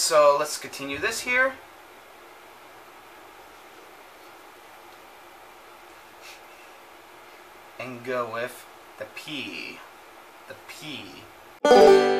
So let's continue this here. And go with the P. The P.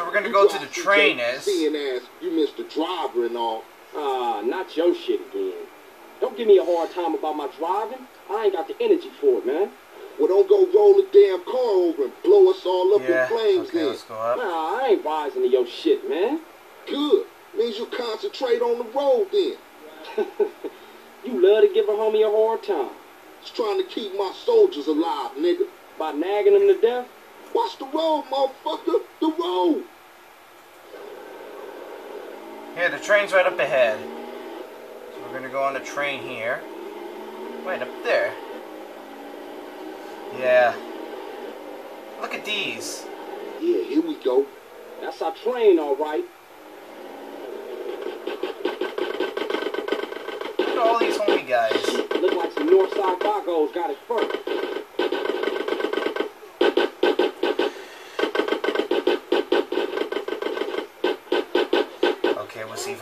So we're gonna go to the train as Seeing as you missed the driver and all. Ah, not your shit again. Don't give me a hard time about my driving. I ain't got the energy for it, man. Well, don't go roll the damn car over and blow us all up Yeah. in flames Okay, then. let's go up. Nah, I ain't rising to your shit, man. Good. Means you concentrate on the road then. you love to give a homie a hard time. Just trying to keep my soldiers alive, nigga. By nagging them to death? Watch the road, motherfucker. The road. Here, the train's right up ahead. So we're gonna go on the train here. Right up there. Yeah. Look at these. Yeah, here we go. That's our train, all right. Look at all these homie guys. Look like some Northside Vagos got it first.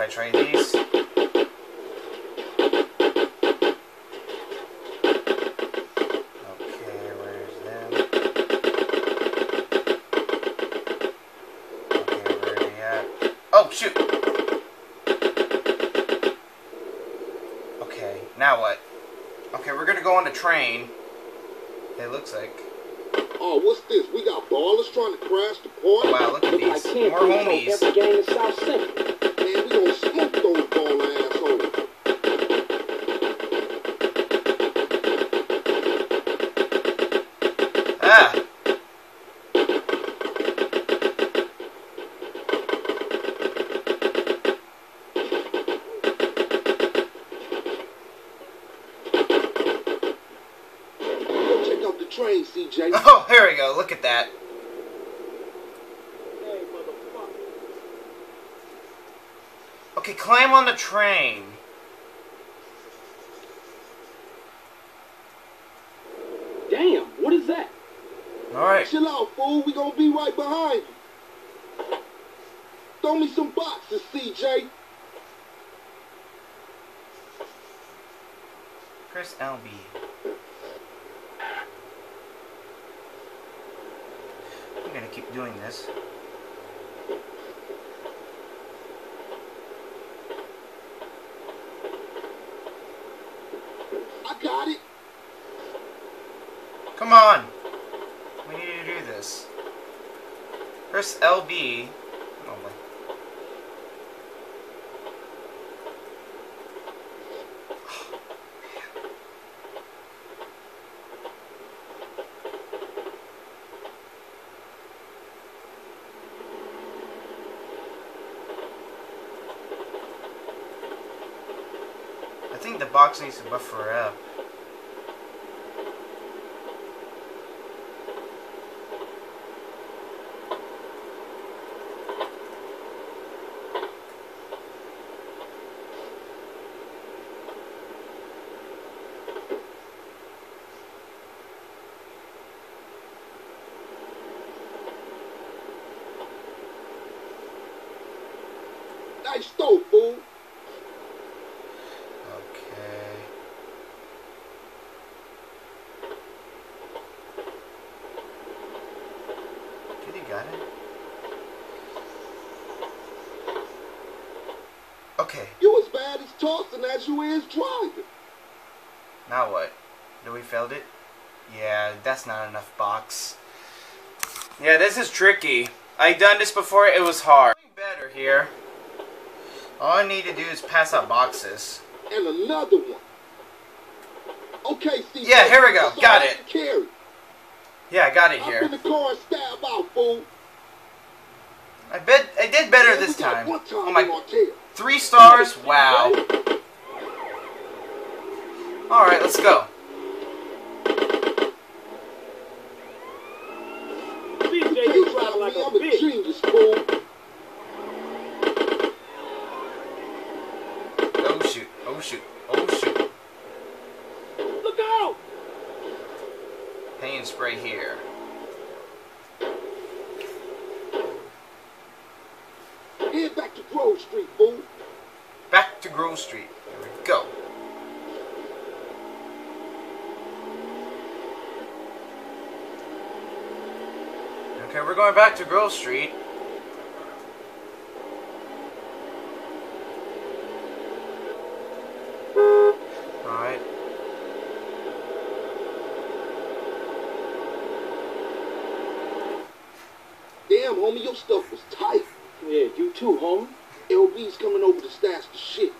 I try these. Okay, where's them? Okay, where are they at? Oh, shoot! Okay, now what? Okay, we're gonna go on the train. It looks like. Oh, what's this? We got ballers trying to crash the party? Wow, look at these. More homies. every gang in South Central. Oh, here we go. Look at that. Okay, climb on the train. Damn, what is that? Alright. Chill out, fool. We gonna be right behind you. Throw me some boxes, CJ. Chris LB. I'm gonna keep doing this. I got it. Come on! We need to do this. Chris LB. Oh my. box needs to buffer up. Nice stove, fool. Got it? Okay, You as bad as tossing as you is driving. now what? Do we failed it? Yeah, that's not enough box. Yeah, this is tricky. I done this before, it was hard. Better here. All I need to do is pass out boxes. And another one. Okay, Steve. Yeah, here we go. Got it. Carry. Yeah, I got it Up in here. the car and stab out, fool. I bet I did better Man, this time. Time Oh my, three stars? Wow. Alright, let's go. CJ, You you driving driving like a I'm a bitch. genius, fool. Oh oh shoot, oh shoot. Look out! Paint spray here. Head back to Grove Street, fool. Back to Grove Street. Here we go. Okay, we're going back to Grove Street. Alright. Damn, homie, your stuff was tight. Yeah, you too, homie. LB's coming over to stash the shit.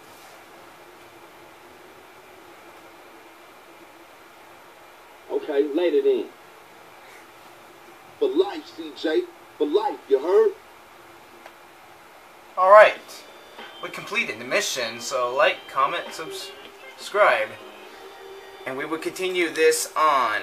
Okay, later then. For life, CJ. For life, you heard? Alright. We completed the mission, so like, comment, subscribe. And we will continue this on